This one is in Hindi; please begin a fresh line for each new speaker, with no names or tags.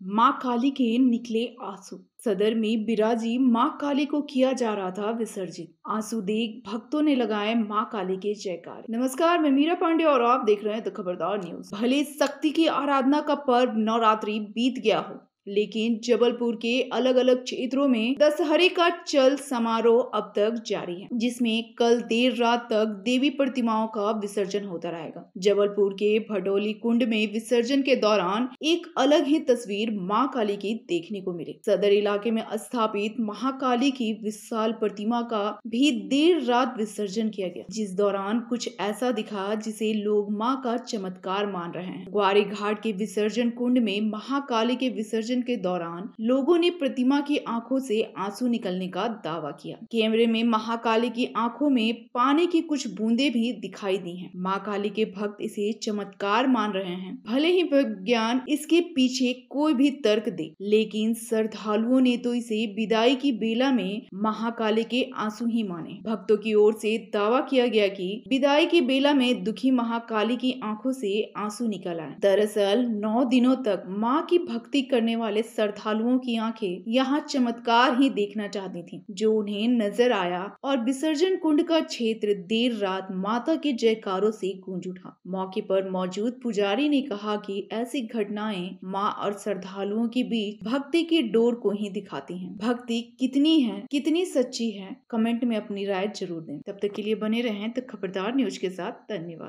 माँ काली के निकले आँसू। सदर में बिराजी माँ काली को किया जा रहा था विसर्जित। आँसू देख भक्तों ने लगाए माँ काली के जयकार। नमस्कार, मैं मीरा पांडे और आप देख रहे हैं तो खबरदार न्यूज़। भले शक्ति की आराधना का पर्व नवरात्रि बीत गया हो लेकिन जबलपुर के अलग अलग क्षेत्रों में दशहरे का चल समारोह अब तक जारी है, जिसमें कल देर रात तक देवी प्रतिमाओं का विसर्जन होता रहेगा। जबलपुर के भडोली कुंड में विसर्जन के दौरान एक अलग ही तस्वीर माँ काली की देखने को मिली। सदर इलाके में स्थापित महाकाली की विशाल प्रतिमा का भी देर रात विसर्जन किया गया, जिस दौरान कुछ ऐसा दिखा जिसे लोग माँ का चमत्कार मान रहे हैं। ग्वारी घाट के विसर्जन कुंड में महाकाली के विसर्जन विसर्जन के दौरान लोगों ने प्रतिमा की आँखों से आँसू निकलने का दावा किया। कैमरे में महाकाली की आँखों में पानी की कुछ बूंदे भी दिखाई दी हैं। माँ काली के भक्त इसे चमत्कार मान रहे हैं। भले ही विज्ञान इसके पीछे कोई भी तर्क दे, लेकिन श्रद्धालुओं ने तो इसे विदाई की बेला में महाकाली के आँसू ही माने। भक्तों की ओर से दावा किया गया कि विदाई की बेला में दुखी महाकाली की आँखों से आँसू निकल आए। दरअसल नौ दिनों तक माँ की भक्ति करने वाले श्रद्धालुओं की आँखें यहाँ चमत्कार ही देखना चाहती थी, जो उन्हें नज़र आया और विसर्जन कुंड का क्षेत्र देर रात माता के जयकारों से गूंज उठा। मौके पर मौजूद पुजारी ने कहा कि ऐसी घटनाएँ माँ और श्रद्धालुओं के बीच भक्ति की डोर को ही दिखाती हैं। भक्ति कितनी है, कितनी सच्ची है, कमेंट में अपनी राय ज़रूर दें। तब तक के लिए बने रहें तो खबरदार न्यूज़ के साथ, धन्यवाद।